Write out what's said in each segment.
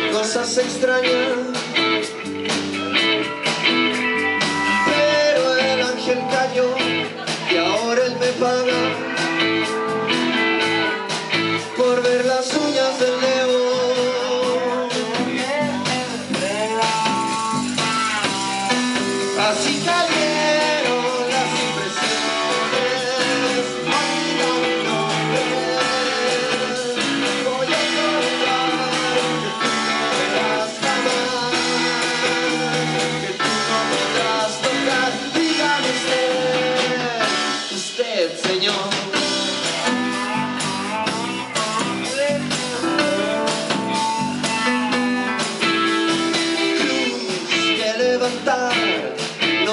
nos extraña. Pero el ángel cayó y ahora él me paga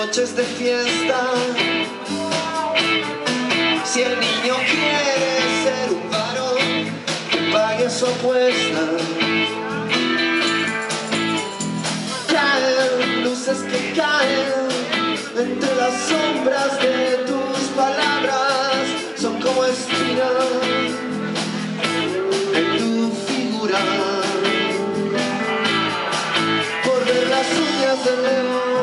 noches de fiesta. Si el niño quiere ser un varón, que pague su apuesta. Caen luces que caen entre las sombras de tus palabras, son como espinas en tu figura por ver las uñas del león.